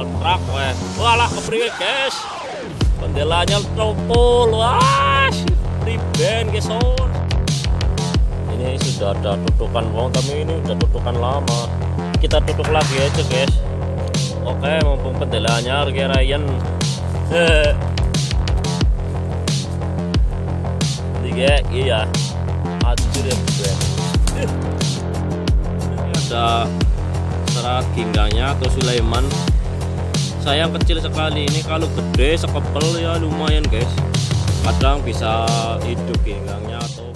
letrak weh. Walah kepriwe guys. Bendelanya trompol wah riben guys ini sudah ada tutukan wong tapi ini udah tutukan lama. Kita tutup lagi aja guys. Oke mumpung bendelanya harga Ryan. Tiga iya. Hancur ya ini ada serat ginggangnya atau Sulaiman sayang kecil sekali ini kalau gede sekepel ya lumayan guys. Kadang bisa hidup ginggangnya atau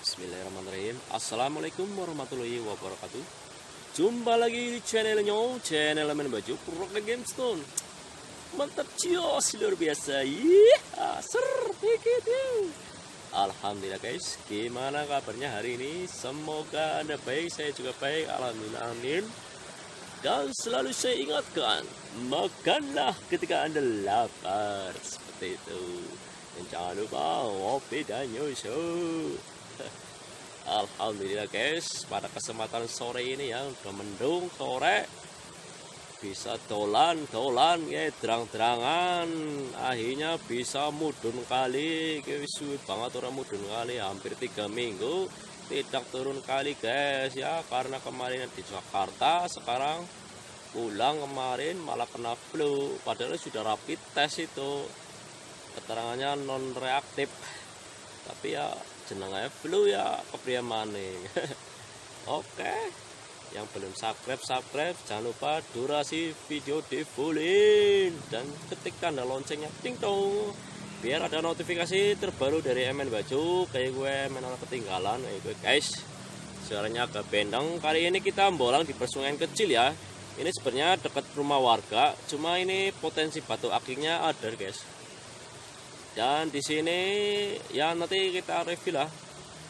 Bismillahirrahmanirrahim. Assalamualaikum warahmatullahi wabarakatuh. Jumpa lagi di channelnya Channel main baju Rock the Game Stone Mantap cios luar biasa. Ih, ser Alhamdulillah guys. Gimana kabarnya hari ini? Semoga anda baik Saya juga baik. Alhamdulillah amin Dan selalu saya ingatkan Makanlah ketika anda lapar. Seperti itu. Dan jangan lupa Ngopi dan nyusu. Alhamdulillah guys. Pada kesempatan sore ini ya udah mendung sore bisa dolan dolan ya terang-terangan. Akhirnya bisa mudun kali guys. Banget orang mudun kali hampir tiga minggu tidak turun kali guys ya. Karena kemarin di Jakarta sekarang pulang kemarin malah kena flu. Padahal sudah rapid test itu. Keterangannya non reaktif tapi ya jenengnya flu ya kepriye maning oke. Yang belum subscribe subscribe jangan lupa durasi video difulin dan ketik tanda loncengnya. Ting tong biar ada notifikasi terbaru dari MN Baju kayak gue menolak ketinggalan kayak gue guys. Suaranya agak bendang kali ini kita bolang di persungai kecil ya. Ini sebenarnya dekat rumah warga cuma ini potensi batu akiknya ada guys. Dan di sini ya nanti kita review lah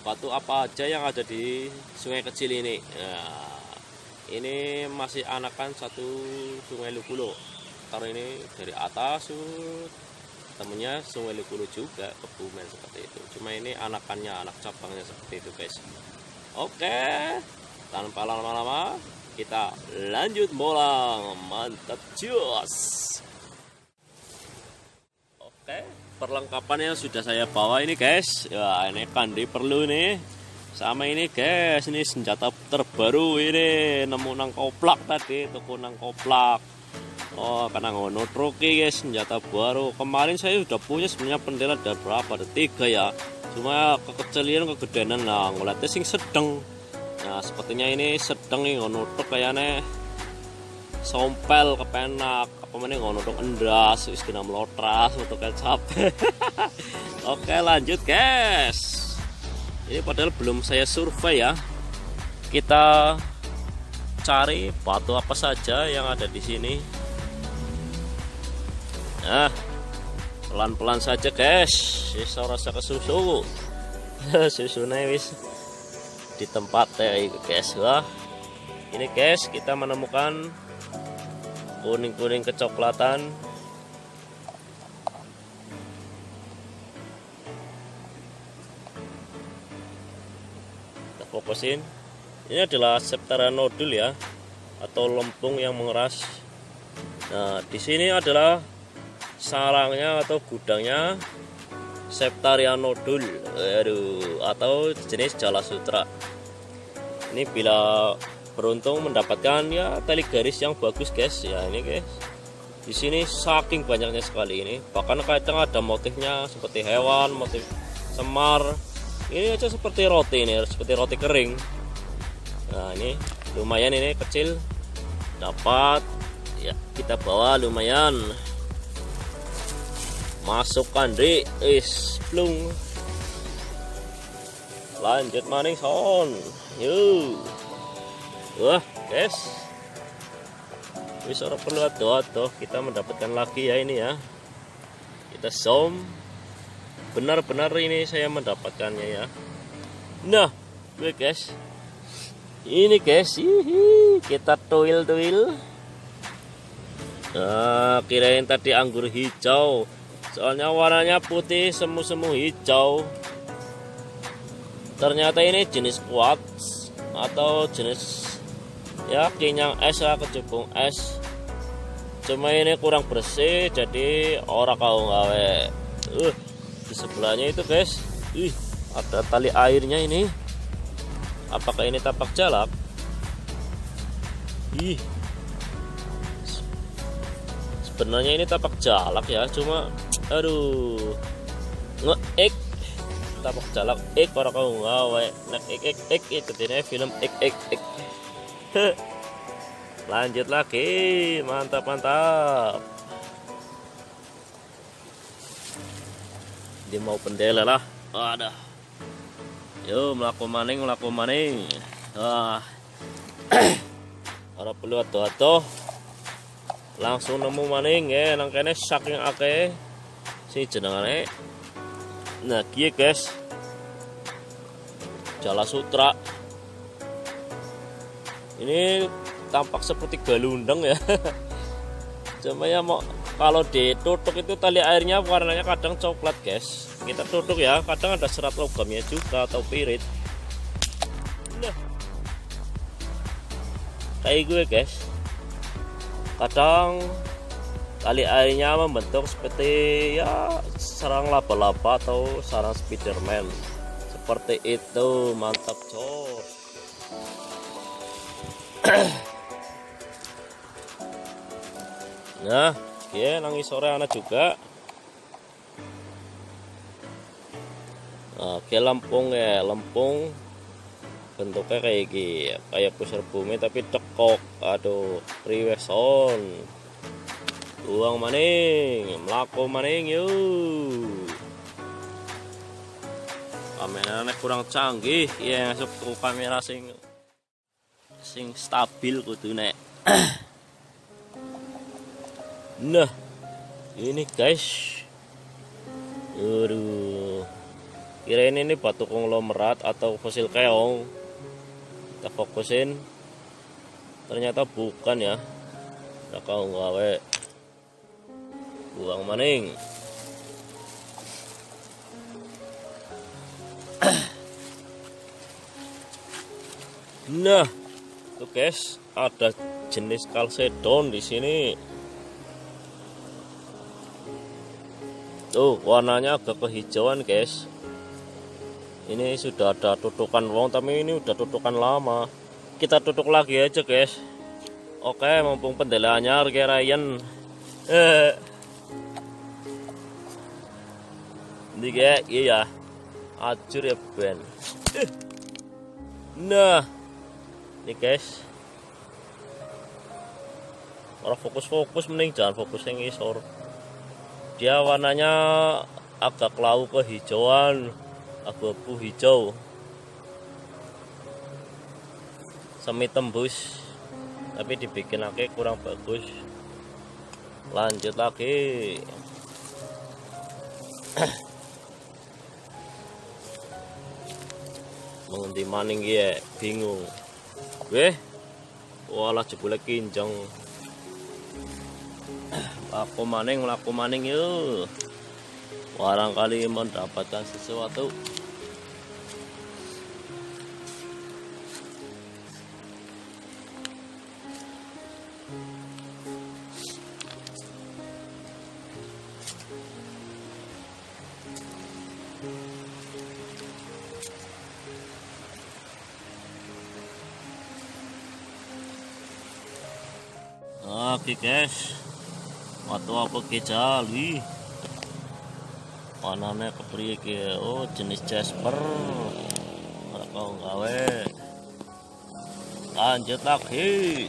batu apa aja yang ada di sungai kecil ini. Nah, ini masih anakan satu sungai Lukulo taruh ini dari atas temennya sungai Lukulo juga kebumen seperti itu. Cuma ini anakannya anak cabangnya seperti itu guys. Oke tanpa lama-lama kita lanjut bolang. Mantap jos. Oke perlengkapan yang sudah saya bawa ini guys. Ya ini kandi perlu nih. Sama ini guys ini senjata terbaru ini. Nemu nang koplak tadi toko nang koplak Oh karena ngono troki guys senjata baru. Kemarin saya sudah punya sebenarnya pendela ada berapa? Ada tiga ya. Cuma kekecilan kegedean lah. Ngeliatnya sing sedang nah sepertinya ini sedang nih ngono truk kayaknya. Sompel kepenak. Apa mana ngono untuk endas kena melotras untuk kecap. Oke lanjut guys. Ini padahal belum saya survei ya. Kita cari batu apa saja yang ada di sini nah pelan-pelan saja guys. Bisa rasa kesusu. Susu wis di tempat ya guys. Wah ini guys kita menemukan kuning-kuning kecoklatan. Kita fokusin. Ini adalah septara nodul ya atau lempung yang mengeras. Nah di sini adalah sarangnya atau gudangnya septaria nodul aduh atau jenis jala sutra. Ini bila beruntung mendapatkan ya tali garis yang bagus guys. Ya ini guys. Di sini saking banyaknya sekali ini. Bahkan kadang ada motifnya seperti hewan motif semar. Ini aja seperti roti ini seperti roti kering. Nah ini lumayan ini kecil. Dapat ya kita bawa lumayan masukkan di is plung lanjut maning son yuk. Wah guys. Wis ora perlu ado-ado kita mendapatkan lagi ya ini ya. Kita zoom benar-benar ini saya mendapatkannya ya. Nah gue guys. Ini guys hihi, kita tuil tuil nah kirain tadi anggur hijau soalnya warnanya putih semu-semu hijau. Ternyata ini jenis quartz atau jenis ya kinyang es lah kecubung es. Cuma ini kurang bersih jadi orang kau ngawe uh di sebelahnya itu guys. Ih ada tali airnya ini. Apakah ini tapak jalak? Ih sebenarnya ini tapak jalak ya cuma aduh. Ngeek tapak jalak ek orang kau ngawe nek ek ek ek itu film ek ek ek. Lanjut lagi mantap mantap. Dia mau pendela lah. Ada yuk melaku maning melaku maning. Wah orang perlu atau atau langsung nemu maning ya nang kene saking ake si jenengane. Nah kia guys? Jala Sutra. Ini tampak seperti galundeng ya. Cuma ya mau kalau ditutuk itu tali airnya warnanya kadang coklat guys. Kita tutup ya kadang ada serat logamnya juga atau pirit. Nah. Kayak gue guys kadang tali airnya membentuk seperti ya sarang laba-laba atau sarang spiderman. Seperti itu mantap cos nah ya nangis sore anak juga. Oke lempung ya lempung bentuknya kayak gini kayak pusar bumi tapi cekok. Aduh riweson. Uang maning melaku maning yuk. Kameranya kurang canggih ya masuk ke kamera sing sing stabil kudu nek. Nah ini guys. Aduh. Kira ini batu konglomerat atau fosil keong kita fokusin. Ternyata bukan ya. Kau gawe. Buang maning. Nah tuh guys ada jenis kalsedon di sini. Tuh warnanya agak kehijauan guys ini sudah ada tutukan wong tapi ini udah tutukan lama. Kita tutup lagi aja guys. Oke mumpung pendelanya Ryan. Eh. Ini kayak iya acur ya ben. Nah. Ini guys. Orang fokus-fokus mending jangan fokus yang isor dia warnanya agak lau kehijauan abu-abu hijau. Semi tembus tapi dibikin lagi kurang bagus. Lanjut lagi. Mengendi maning ya bingung. Weh walah jebule kinjeng laku maning laku maning yuk. Barangkali mendapatkan sesuatu guys, waktu apa kejali? Panane kepriye ki? Oh, jenis Jasper. Kau gawe. Lanjut lagi.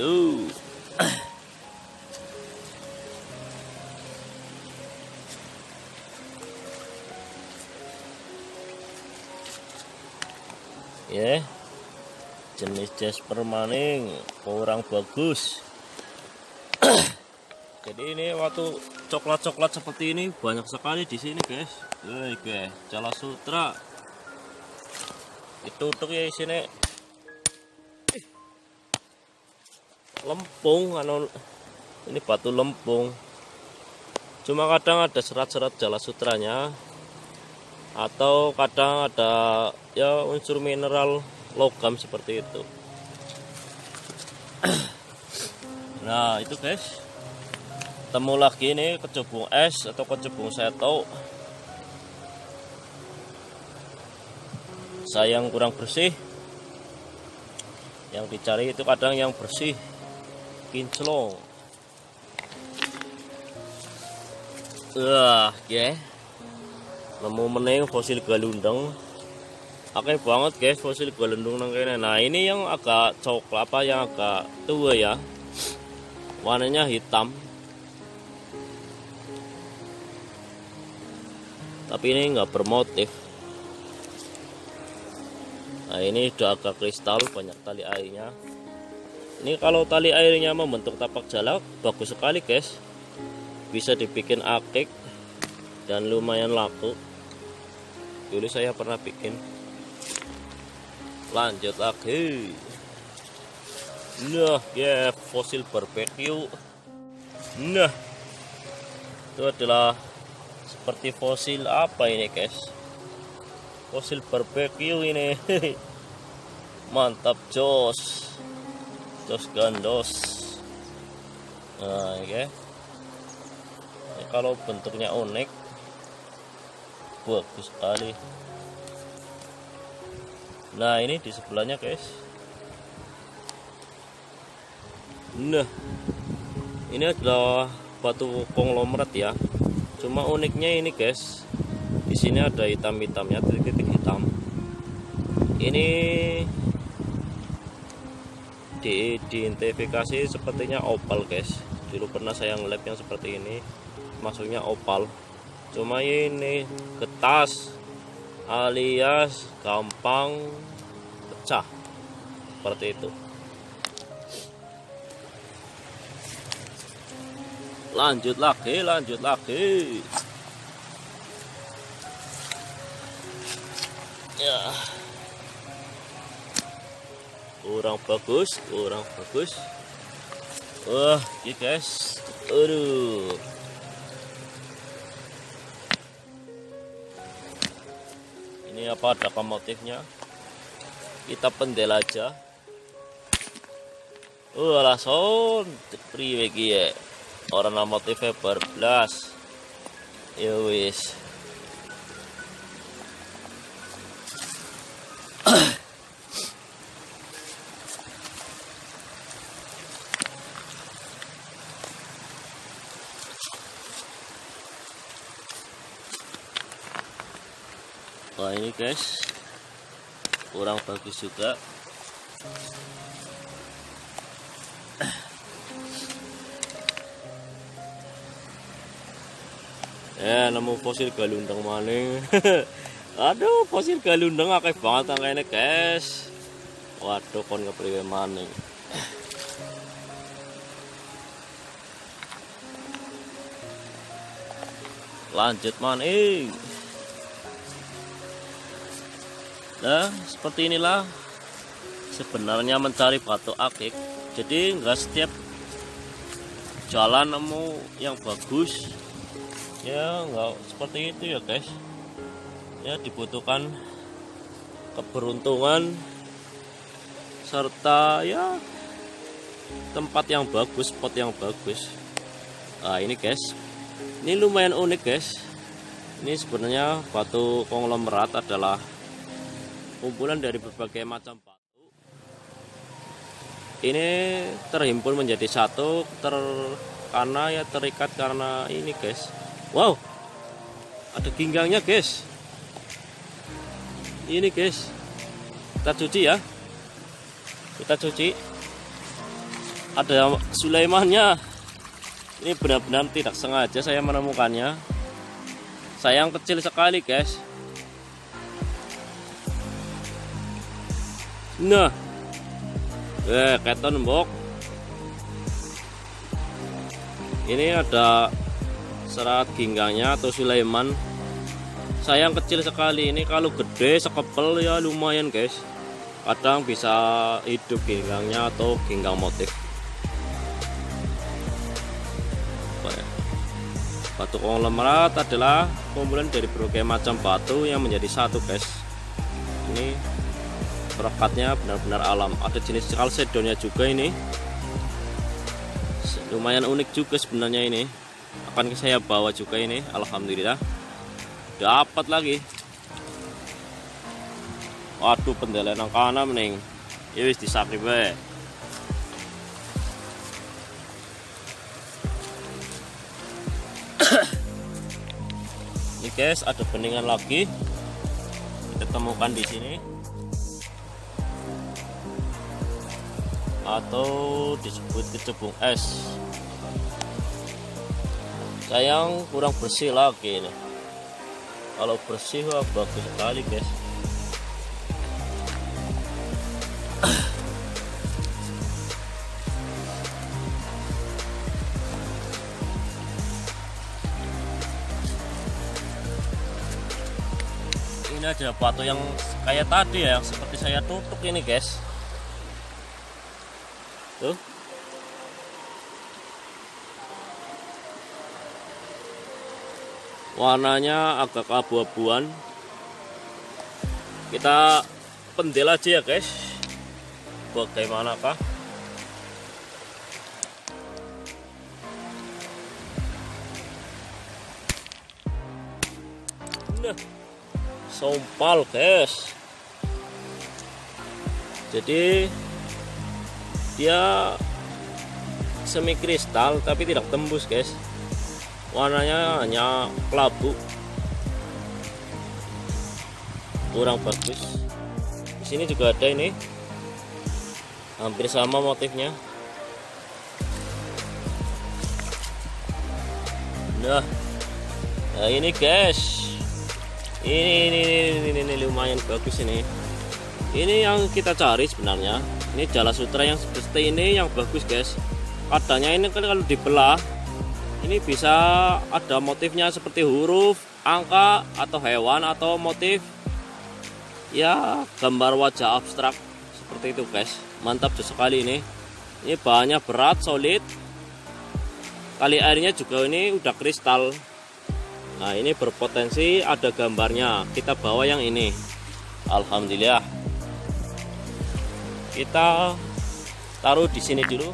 Yuk. ya yeah. Jenis Jasper maning kurang bagus. Jadi ini waktu coklat-coklat seperti ini banyak sekali di sini guys. Oke, guys Jala Sutra. Ditutup ya sini lempung anu ini batu lempung. Cuma kadang ada serat-serat Jala Sutranya. Atau kadang ada ya unsur mineral logam seperti itu. Nah itu guys. Temu lagi ini kecubung es atau kecubung seto sayang kurang bersih. Yang dicari itu kadang yang bersih. Kinclong. Wah uh, ya. Yeah. nemu meneng fosil galundeng. Oke banget guys fosil galundeng nang kene. Nah ini yang agak coklat apa yang agak tua ya? Warnanya hitam. Tapi ini enggak bermotif. Nah ini udah agak kristal banyak tali airnya. Ini kalau tali airnya membentuk tapak jalak bagus sekali guys. Bisa dibikin akik dan lumayan laku. Dulu saya pernah bikin lanjut lagi Nah, ya fosil barbecue. Nah, itu adalah seperti fosil apa ini, guys? Fosil barbecue ini. Mantap, jos. Jos gandos. Nah, ya. Ini kalau bentuknya unik, bagus sekali. Nah, ini di sebelahnya, guys. Nah, ini adalah batu konglomerat ya. Cuma uniknya ini guys, di sini ada hitam-hitamnya, titik-titik hitam. Ini diidentifikasi sepertinya opal guys. Dulu pernah saya ngelap yang seperti ini, maksudnya opal. Cuma ini getas alias gampang pecah. Seperti itu. lanjut lagi lanjut lagi. Ya. Kurang bagus kurang bagus. Wah ini guys. Aduh ini apa ada motifnya? Kita pendel aja. Wah, langsung priwe ya. Orang motifnya berblas ya wis guys. Kurang bagus juga. Ya nemu fosil galundeng maning aduh fosil galundeng akeh banget ini guys. Waduh kon kepriwe maning lanjut maning nah seperti inilah sebenarnya mencari batu akik. Jadi enggak setiap jalan nemu yang bagus ya nggak seperti itu ya guys. Ya dibutuhkan keberuntungan serta ya tempat yang bagus spot yang bagus. Nah ini guys. Ini lumayan unik guys. Ini sebenarnya batu konglomerat adalah kumpulan dari berbagai macam batu ini terhimpun menjadi satu ter karena ya terikat karena ini guys Wow, ada ginggangnya guys. Ini guys, kita cuci ya. Kita cuci. Ada Sulaimannya. Ini benar-benar tidak sengaja saya menemukannya. Sayang kecil sekali guys. Nah, eh keton mbok. Ini ada serat ginggangnya atau Sulaiman. Sayang kecil sekali ini kalau gede sekepel ya lumayan guys. Kadang bisa hidup ginggangnya atau ginggang motif. Ya? batu konglomerat adalah kumpulan dari berbagai macam batu yang menjadi satu guys. Ini perekatnya benar-benar alam. Ada jenis kalsedonnya juga ini. Lumayan unik juga sebenarnya ini. Akan saya bawa juga ini? Alhamdulillah. Dapat lagi. Waduh pendela nang kanan mending ya wis disakri bae. Ini guys ada beningan lagi. Kita temukan di sini atau disebut kecebung es. Sayang kurang bersih lagi ini. Kalau bersih wah bagus sekali guys. Ini ada batu yang kayak tadi ya yang seperti saya tutup ini guys tuh. Warnanya agak abu-abuan. Kita pendel aja ya guys. Bagaimanakah? Nah sompal guys. Jadi dia semi kristal tapi tidak tembus guys. Warnanya hanya kelabu. Kurang bagus. Di sini juga ada ini. Hampir sama motifnya. Nah nah ini guys. Ini ini, ini ini ini lumayan bagus ini. Ini yang kita cari sebenarnya ini jala sutra yang seperti ini yang bagus guys. Kadangnya ini kan kalau dibelah ini bisa ada motifnya seperti huruf angka atau hewan atau motif ya gambar wajah abstrak seperti itu guys. Mantap sekali ini. Ini bahannya berat solid. Kali airnya juga ini udah kristal. Nah ini berpotensi ada gambarnya. Kita bawa yang ini. Alhamdulillah kita taruh di sini dulu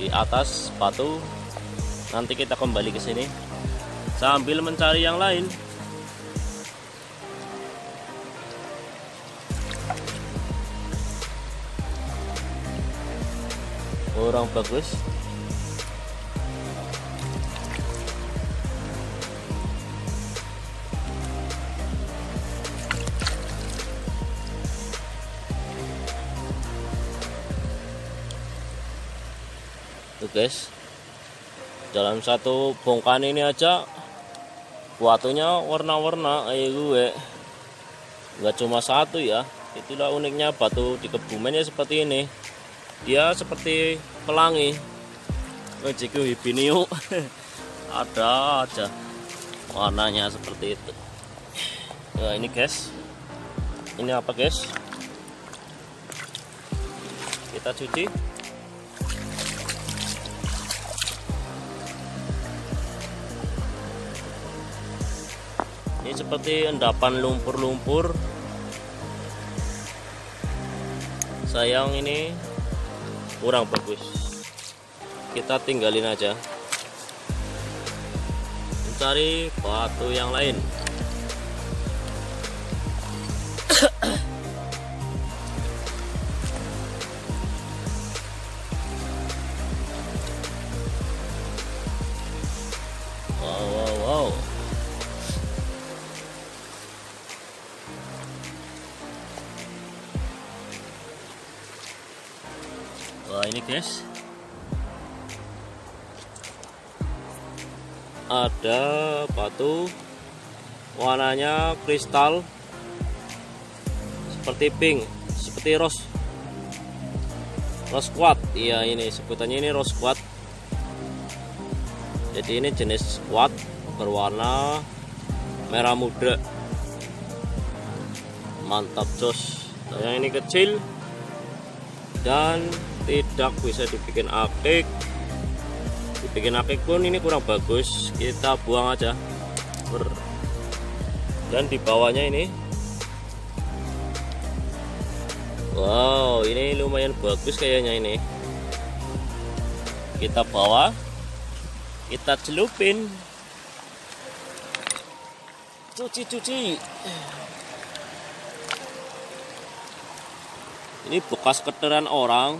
di atas batu nanti kita kembali ke sini sambil mencari yang lain. Kurang bagus guys. Dalam satu bongkahan ini aja batunya warna-warna kayak gue. Nggak cuma satu ya itulah uniknya batu di kebumen ya seperti ini. Dia seperti pelangi. Mejiku hibiniu ada aja warnanya seperti itu. Nah ini guys. Ini apa guys? Kita cuci ini seperti endapan lumpur-lumpur. Sayang ini kurang bagus. Kita tinggalin aja. Mencari batu yang lain Warnanya kristal Seperti pink Seperti rose. Rose quartz Iya ini sebutannya ini rose quartz Jadi ini jenis quartz Berwarna Merah muda. Mantap jos. Yang ini kecil dan tidak bisa dibikin akik dibikin akik pun ini kurang bagus. Kita buang aja. Ber. Dan di bawahnya ini. Wow ini lumayan bagus kayaknya ini. Kita bawa. Kita celupin. Cuci-cuci. Ini bekas keteran orang.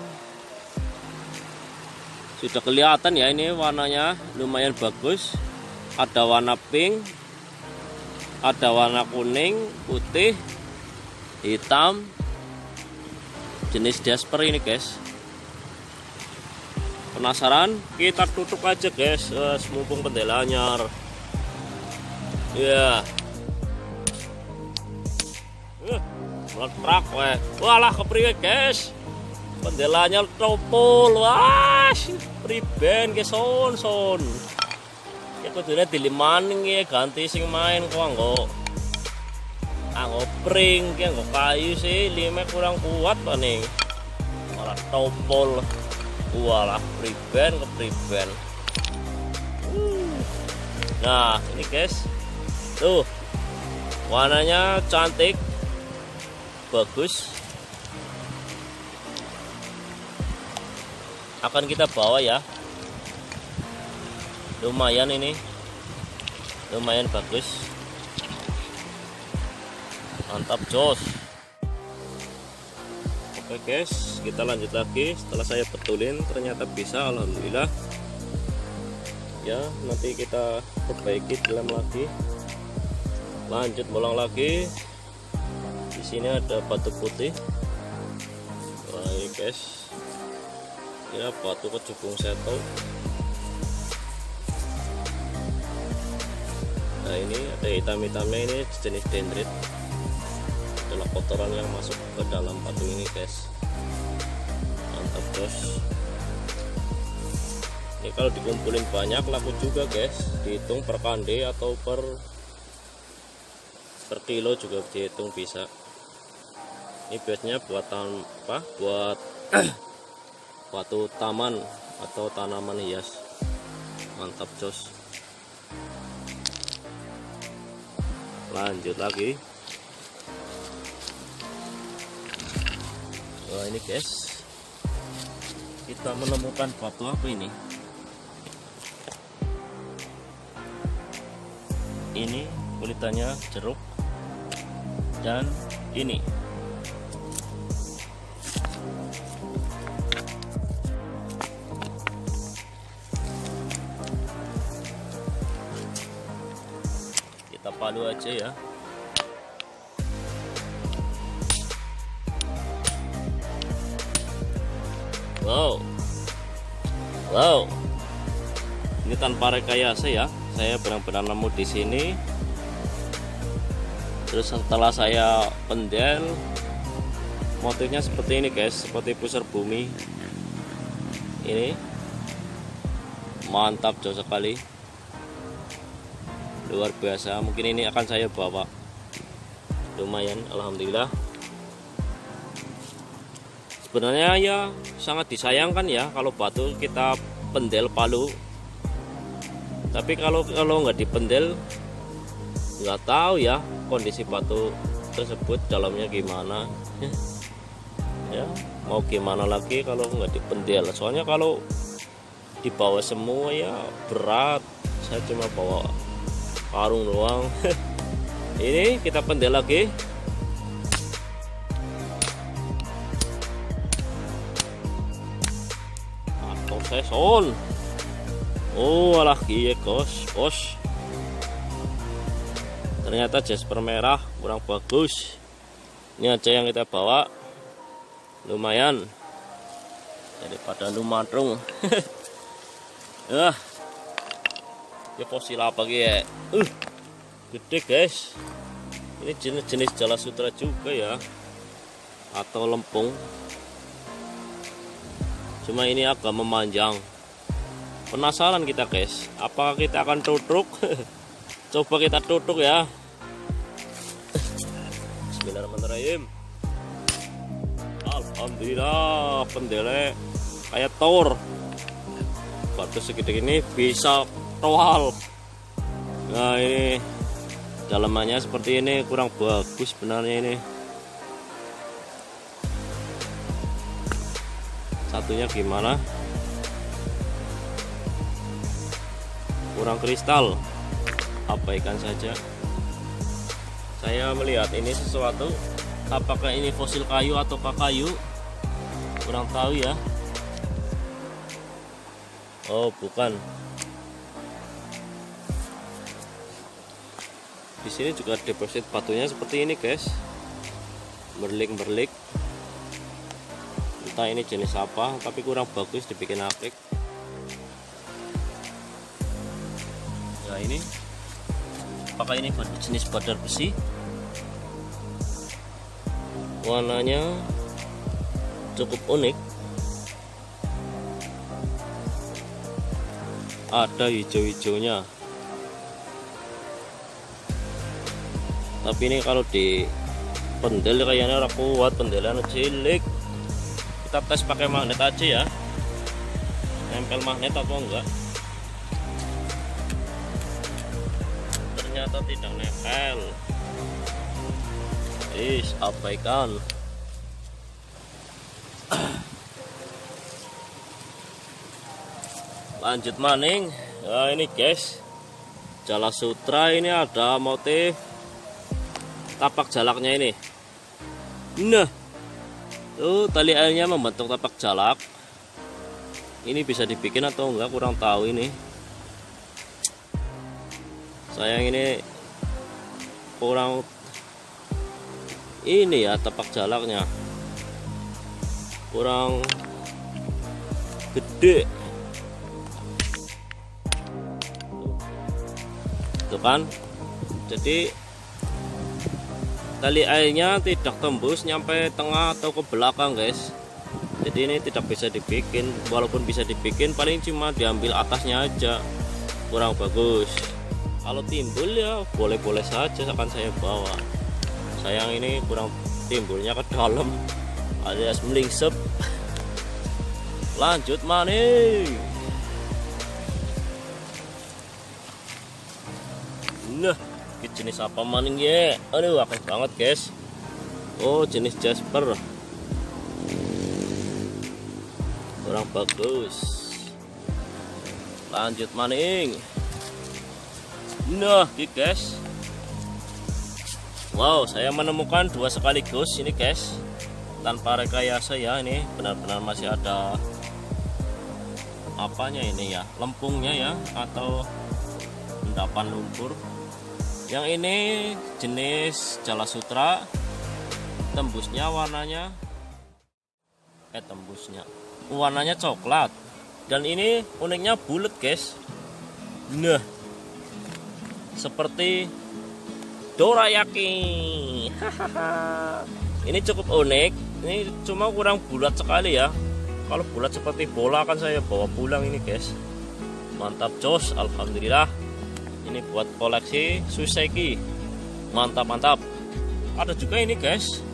Sudah kelihatan ya ini warnanya. Lumayan bagus. Ada warna pink ada warna kuning putih hitam. Jenis jasper ini guys. Penasaran? Kita tutup aja guys. Uh, mumpung pendelanya ya yeah. uh, meletak walah kepriwe guys. Pendelanya topol. Wah priben ke son son ya kudune dilimaning ya ganti sing main kok anggo anggo pring ki anggo kayu sih lima kurang kuat paning malah topol walah priben ke priben. Nah ini guys. Tuh warnanya cantik. Bagus. Akan kita bawa ya lumayan ini. Lumayan bagus. Mantap jos. Oke guys kita lanjut lagi. Setelah saya betulin ternyata bisa Alhamdulillah. Ya nanti kita perbaiki dalam lagi. Lanjut bolong lagi. Di sini ada batu putih. Baik guys. Ya batu kecubung seto nah ini ada hitam-hitamnya ini jenis dendrit. Adalah kotoran yang masuk ke dalam batu ini guys. Mantap bos. Ini kalau dikumpulin banyak laku juga guys. Dihitung per kande atau per per kilo juga dihitung bisa. Ini biasanya buat apa? Buat batu taman atau tanaman hias. Mantap jos lanjut lagi. Wah ini guys. Kita menemukan batu apa ini? Ini kulitannya jeruk dan ini padu aja ya. Wow. Wow. Ini tanpa rekayasa ya. Saya benar-benar nemu di sini. Terus setelah saya pendel motifnya seperti ini guys. Seperti pusar bumi. Ini. Mantap jauh sekali luar biasa. Mungkin ini akan saya bawa. Lumayan Alhamdulillah. Sebenarnya ya sangat disayangkan ya kalau batu kita pendel palu. Tapi kalau kalau nggak dipendel nggak tahu ya kondisi batu tersebut dalamnya gimana. Ya mau gimana lagi kalau nggak dipendel. Soalnya kalau dibawa semua ya berat. Saya cuma bawa karung doang. Ini kita pendel lagi. Atau seson oh alah iya kos. Kos. Ternyata jasper merah kurang bagus. Ini aja yang kita bawa. Lumayan. Daripada lumatrung ya ya fosil apa ya? Uh gede guys. Ini jenis-jenis jala sutra juga ya. Atau lempung. Cuma ini agak memanjang. Penasaran kita guys. Apakah kita akan tutup coba kita tutup ya. Bismillahirrahmanirrahim. Alhamdulillah pendele kayak tower. Batu segede ini bisa toal nah ini dalamannya seperti ini kurang bagus sebenarnya ini. Satunya gimana? Kurang kristal. Abaikan saja. Saya melihat ini sesuatu apakah ini fosil kayu atau kayu? Kurang tahu ya. Oh bukan di sini juga deposit batunya seperti ini guys. Berlik berlik entah ini jenis apa tapi kurang bagus dibikin apik. Ya ini. Apakah ini jenis badar besi. Warnanya cukup unik. Ada hijau-hijaunya tapi ini kalau di pendel kayaknya orang kuat pendelan cilik. Kita tes pakai magnet aja ya. Nempel magnet atau enggak? Ternyata tidak nempel. Is abaikan. Lanjut maning. Nah ini guys. Jala sutra ini ada motif tapak jalaknya ini. Nah tuh tali airnya membentuk tapak jalak. Ini bisa dibikin atau enggak kurang tahu ini. Sayang ini kurang ini ya tapak jalaknya. Kurang gede. Tuh kan? Jadi tali airnya tidak tembus nyampe tengah atau ke belakang guys. Jadi ini tidak bisa dibikin. Walaupun bisa dibikin paling cuma diambil atasnya aja. Kurang bagus. Kalau timbul ya boleh-boleh saja akan saya bawa. Sayang ini kurang timbulnya ke dalam. Alias melingsep. Lanjut maning Nah, jenis apa maning ya? Aduh, akeh banget, guys. Oh, jenis Jasper. Kurang bagus. Lanjut maning. Nah, ini guys. Wow, saya menemukan dua sekaligus ini, guys. Tanpa rekayasa ya, ini benar-benar masih ada apanya ini ya, lempungnya ya atau endapan lumpur yang ini jenis jala sutra. Tembusnya warnanya eh tembusnya warnanya coklat. Dan ini uniknya bulat guys. Nah seperti dorayaki. Ini cukup unik. Ini cuma kurang bulat sekali ya. Kalau bulat seperti bola akan saya bawa pulang ini guys. Mantap jos. Alhamdulillah ini buat koleksi Suseki mantap mantap ada juga ini guys.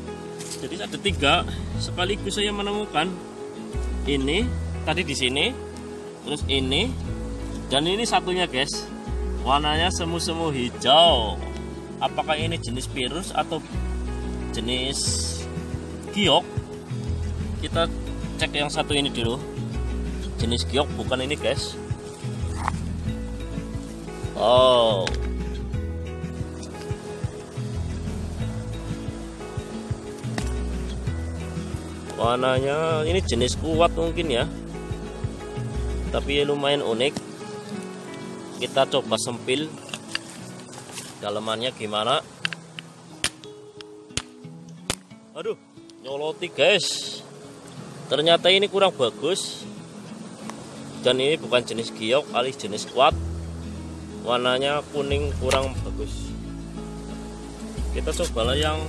Jadi ada tiga sekaligus saya menemukan. Ini tadi di sini terus ini dan ini satunya guys. Warnanya semu-semu hijau. Apakah ini jenis virus atau jenis giok? Kita cek yang satu ini dulu. Jenis giok bukan ini guys Oh. Warnanya ini jenis kuat mungkin ya. Tapi lumayan unik. Kita coba sempil dalamannya gimana. Aduh, nyoloti guys. Ternyata ini kurang bagus. Dan ini bukan jenis giok, alis jenis kuat warnanya kuning kurang bagus. Kita cobalah yang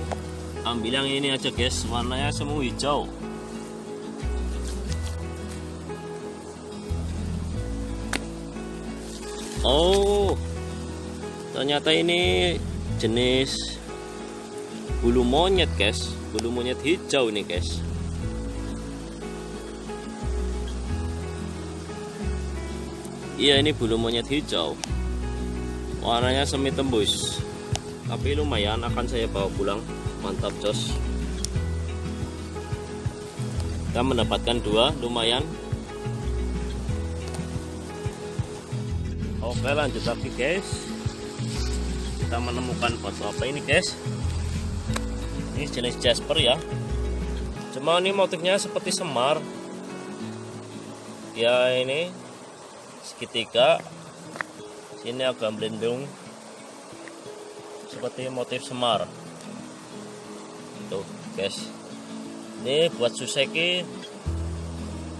ambil yang ini aja guys. Warnanya semu hijau. Oh ternyata ini jenis bulu monyet guys. Bulu monyet hijau ini guys. Iya ini bulu monyet hijau warnanya semi tembus. Tapi lumayan akan saya bawa pulang. Mantap jos. Kita mendapatkan dua lumayan. Oke lanjut lagi guys. Kita menemukan batu apa ini guys? Ini jenis jasper ya. Cuma ini motifnya seperti semar. Ya ini segitiga sini agak melindung. Seperti motif semar. Tuh guys. Ini buat suseki.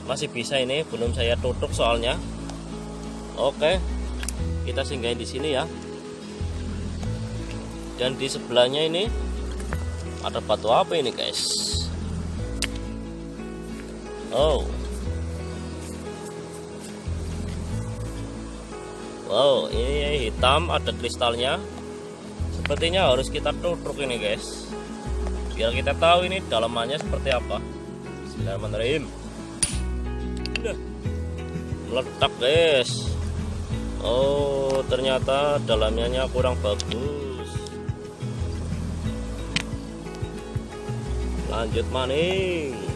Masih bisa ini belum saya tutup soalnya. Oke. Kita singgahin di sini ya. Dan di sebelahnya ini ada batu apa ini guys? Oh wow ini hitam ada kristalnya. Sepertinya harus kita tutup ini guys. Biar kita tahu ini dalamannya seperti apa. Bismillahirrahmanirrahim. Meledak guys. Oh ternyata dalamnya kurang bagus. Lanjut maning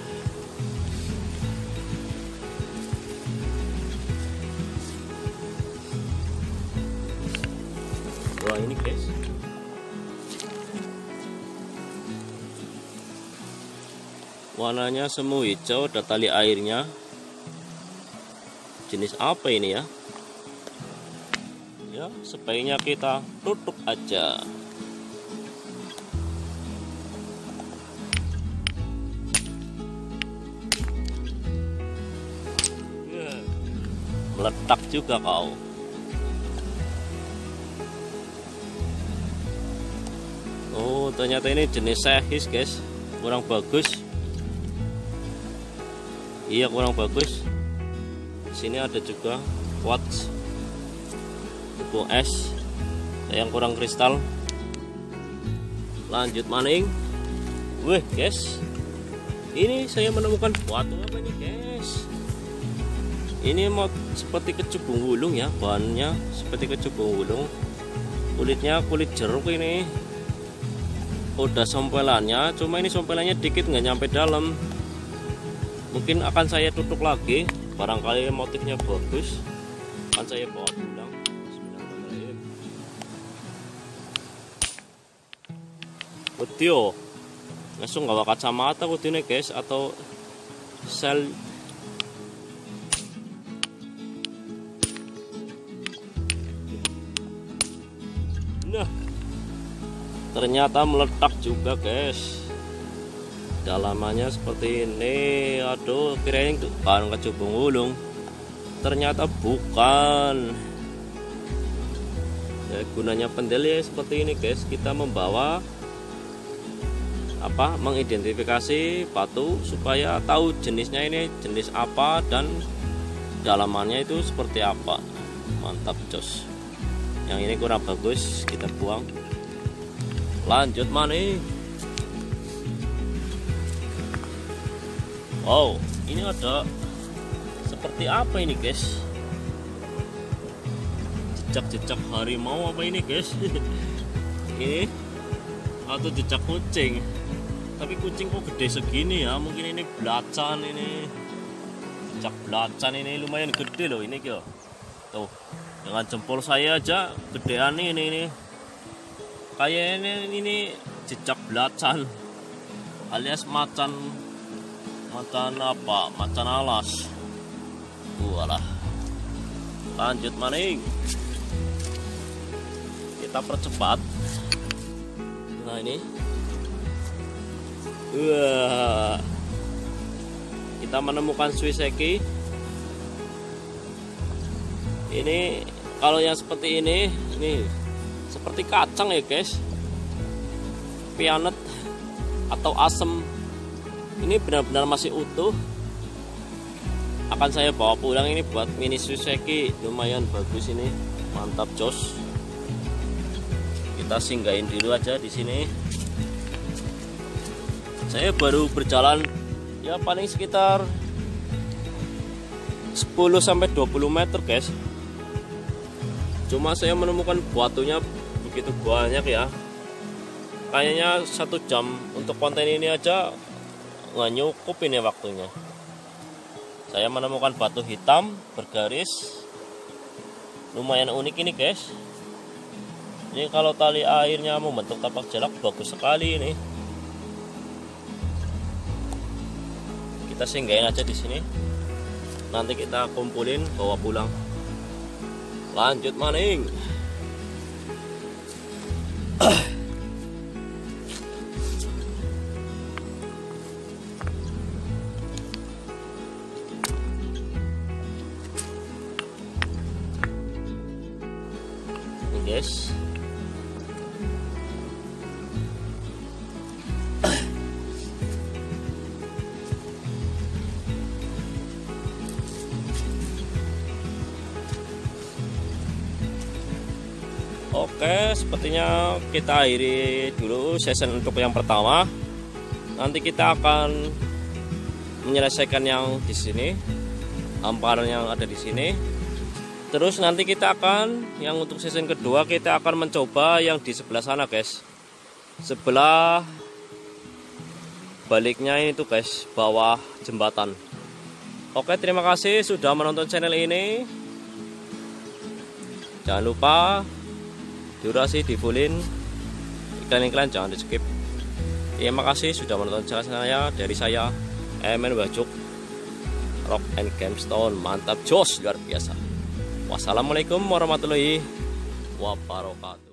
wah ini guys warnanya semu hijau ada tali airnya. Jenis apa ini ya? Ya sebaiknya kita tutup aja. Meletak juga kau Oh ternyata ini jenis sehis guys. Kurang bagus. Iya kurang bagus. Sini ada juga quartz. Tipe es. Yang kurang kristal. Lanjut maning. Wih guys. Ini saya menemukan batu apa ini guys? Ini mau seperti kecubung wulung ya bahannya seperti kecubung wulung kulitnya kulit jeruk ini udah sompelannya cuma ini sompelannya dikit nggak nyampe dalam. Mungkin akan saya tutup lagi. Barangkali motifnya bagus. Akan saya bawa pulang. Wediyo langsung nggak kacamata ini guys atau sel ternyata meletak juga guys. Dalamannya seperti ini. Aduh kirain kan kecubung ulung. Ternyata bukan. Ya, gunanya pendel ya seperti ini guys. Kita membawa apa mengidentifikasi batu supaya tahu jenisnya ini jenis apa dan dalamannya itu seperti apa. Mantap jos. Yang ini kurang bagus kita buang lanjut mana wow ini ada seperti apa ini guys? Jejak-jejak harimau apa ini guys? Ini atau jejak kucing. Tapi kucing kok gede segini ya? Mungkin ini belacan ini. Jejak belacan ini lumayan gede loh ini kyo. Tuh dengan jempol saya aja gedean ini ini kayaknya ini, jejak belacan alias macan macan apa? Macan alas. Walah. Lanjut maning. Kita percepat. Nah ini. Wah. Kita menemukan Swiseki ini kalau yang seperti ini ini seperti kacang ya guys. Pianet atau asem. Ini benar-benar masih utuh. Akan saya bawa pulang ini buat mini suseki lumayan bagus ini. Mantap jos. Kita singgahin dulu aja di sini. Saya baru berjalan ya paling sekitar 10 sampai 20 meter guys. Cuma saya menemukan batunya begitu banyak ya. Kayaknya satu jam untuk konten ini aja nggak nyukup ini waktunya. Saya menemukan batu hitam bergaris. Lumayan unik ini guys. Ini kalau tali airnya membentuk tapak jalak bagus sekali ini. Kita singgahin aja di sini. Nanti kita kumpulin bawa pulang. Lanjut maning guys sepertinya kita akhiri dulu season untuk yang pertama. Nanti kita akan menyelesaikan yang di sini, hamparan yang ada di sini. Terus nanti kita akan yang untuk season kedua kita akan mencoba yang di sebelah sana, guys. Sebelah baliknya ini tuh, guys, bawah jembatan. Oke, terima kasih sudah menonton channel ini. Jangan lupa durasi di fullin iklan-iklan jangan di skip. Terima kasih sudah menonton channel saya dari saya Emen Wajuk. Rock and Camstone mantap jos luar biasa. Wassalamualaikum warahmatullahi wabarakatuh